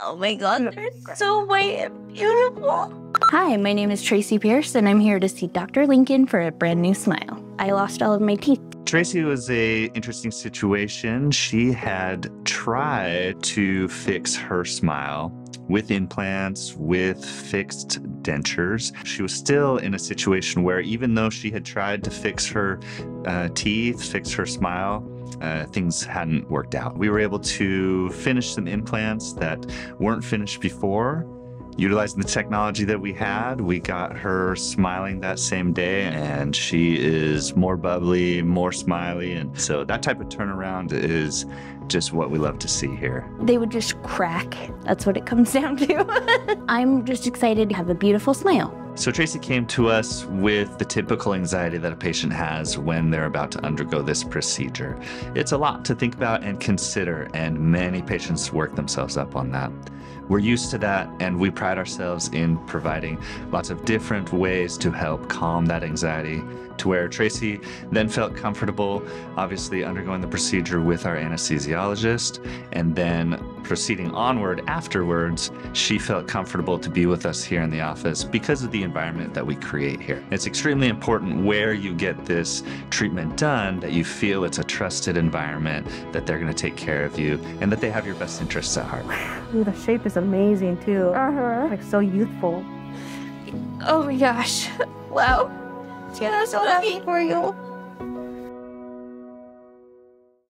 Oh my god, they're so white and beautiful. Hi, my name is Tracey Pierce, and I'm here to see Dr. Lincoln for a brand new smile. I lost all of my teeth. Tracey was a interesting situation. She had tried to fix her smile with implants, with fixed dentures. She was still in a situation where, even though she had tried to fix her uh, teeth, fix her smile, uh, things hadn't worked out. We were able to finish some implants that weren't finished before. Utilizing the technology that we had, we got her smiling that same day, and she is more bubbly, more smiley. And so that type of turnaround is just what we love to see here. They would just crack. That's what it comes down to. I'm just excited to have a beautiful smile. So, Tracey came to us with the typical anxiety that a patient has when they're about to undergo this procedure. It's a lot to think about and consider, and many patients work themselves up on that. We're used to that, and we pride ourselves in providing lots of different ways to help calm that anxiety. To where Tracey then felt comfortable, obviously undergoing the procedure with our anesthesiologist, and then proceeding onward afterwards, she felt comfortable to be with us here in the office because of the environment that we create here. It's extremely important where you get this treatment done that you feel it's a trusted environment, that they're going to take care of you, and that they have your best interests at heart. Ooh, the shape is amazing too. Uh-huh. Like so youthful. Oh my gosh. Wow. Yeah, so happy for you.